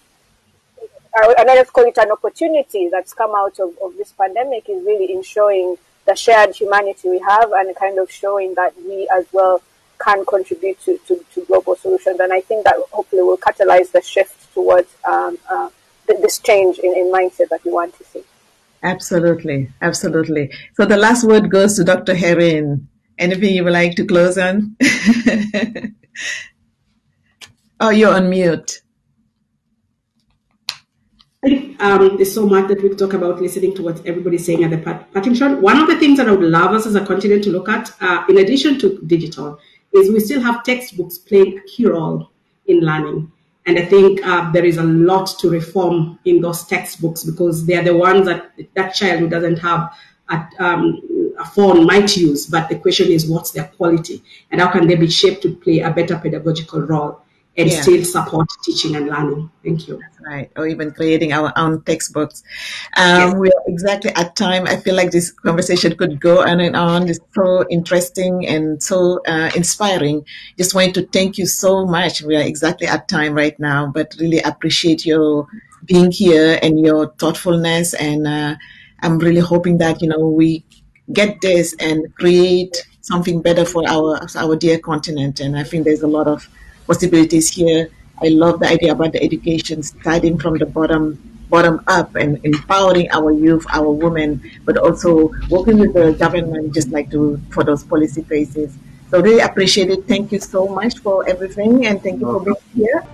and I just call it an opportunity that's come out of, of this pandemic is really in showing the shared humanity we have and kind of showing that we as well can contribute to, to, to global solutions. And I think that hopefully will catalyze the shift towards um, uh, this change in, in mindset that we want to see. Absolutely, absolutely. So the last word goes to Dr. Erin. Anything you would like to close on? oh, you're on mute. I think um, there's so much that we talk about listening to what everybody's saying at the Partington. One of the things that I would love us as a continent to look at, uh, in addition to digital, is we still have textbooks playing a key role in learning. And I think uh, there is a lot to reform in those textbooks because they are the ones that that child who doesn't have a, um, a phone might use. But the question is, what's their quality? And how can they be shaped to play a better pedagogical role? And yeah. still support teaching and learning. Thank you. That's right. Or even creating our own textbooks. Um, yes. We're exactly at time. I feel like this conversation could go on and on. It's so interesting and so uh, inspiring. Just wanted to thank you so much. We are exactly at time right now, but really appreciate your being here and your thoughtfulness. And uh, I'm really hoping that, you know, we get this and create something better for our our dear continent. And I think there's a lot of possibilities here. I love the idea about the education starting from the bottom bottom up and empowering our youth, our women, but also working with the government just like to for those policy phases. So really appreciate it. Thank you so much for everything and thank you for being here.